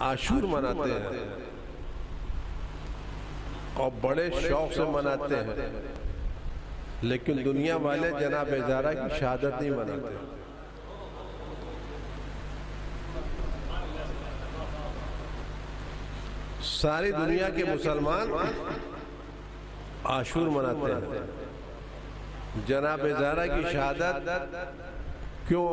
आशूर मनाते हैं। और बड़े शौक से मनाते हैं। लेकिन दुनिया वाले जनाब इजारा की शहादत नहीं मनाते। सारी दुनिया के मुसलमान आशूर मनाते हैं। जनाब इजारा की शहादत क्यों?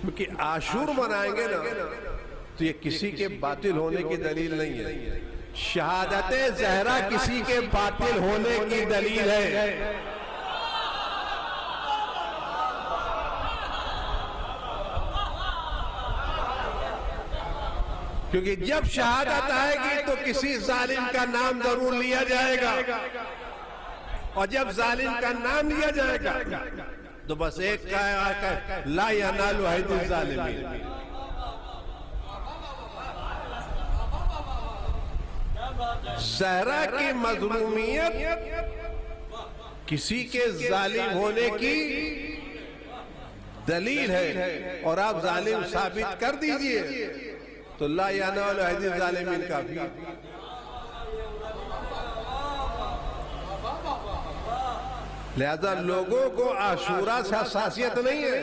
क्योंकि आशूर मनाएँगे ना। तो ये किसी के बातिल होने की दलील नहीं है। शहादत जहरा किसी के बातिल होने की दलील है। क्योंकि जब शहादत आएगी तो किसी जालिम का नाम ज़रूर लिया जाएगा। और जब जालिम का नाम लिया जाएगा तो बस एक का ला यनालु हैदुल जालिमीन। सहरा की मजलूमियत किसी के जालिम होने की दलील है और आप जालिम साबित कर दीजिए। तो ला जालिमीन काफ़ी लिहाजा लोगों को आशूरा से हसासियत नहीं है।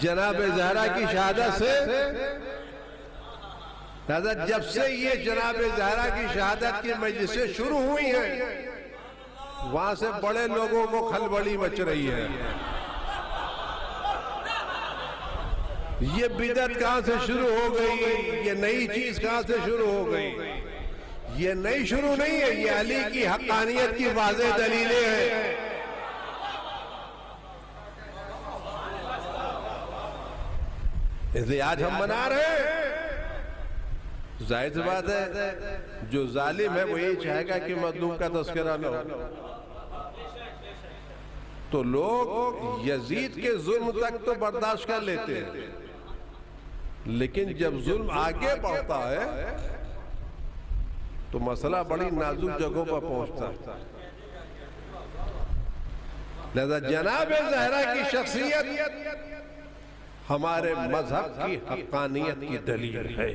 जनाब जहरा की शहादत से लिहाजा जब से ये जनाब जहरा की शहादत की मजलिसें शुरू हुई हैं वहाँ से बड़े लोगों को खलबली मच रही है। ये बिदत कहाँ से शुरू हो गई? ये नई चीज़ कहाँ से शुरू हो गई? ये नई शुरू नहीं है ये अली की हकानियत की वाजे दलीलें हैं। इसलिए आज हम मना रहे हैं। ज़ाहिर सी बात है। जो जालिम है वो यही चाहेगा कि मजलूम का तस्करा न हो। तो लोग यजीद के जुल्म तक तो बर्दाश्त कर लेते हैं। लेकिन जब जुल्म आगे बढ़ता है तो मसला बड़ी नाजुक जगहों पर पहुँचता है। लिहाजा जनाब जहरा की शख्सियत हमारे मज़हब की हकानियत की दलील है।